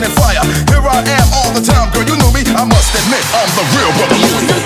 burning fire. Here I am all the time, girl, you know me. I must admit, I'm the real brother Louie.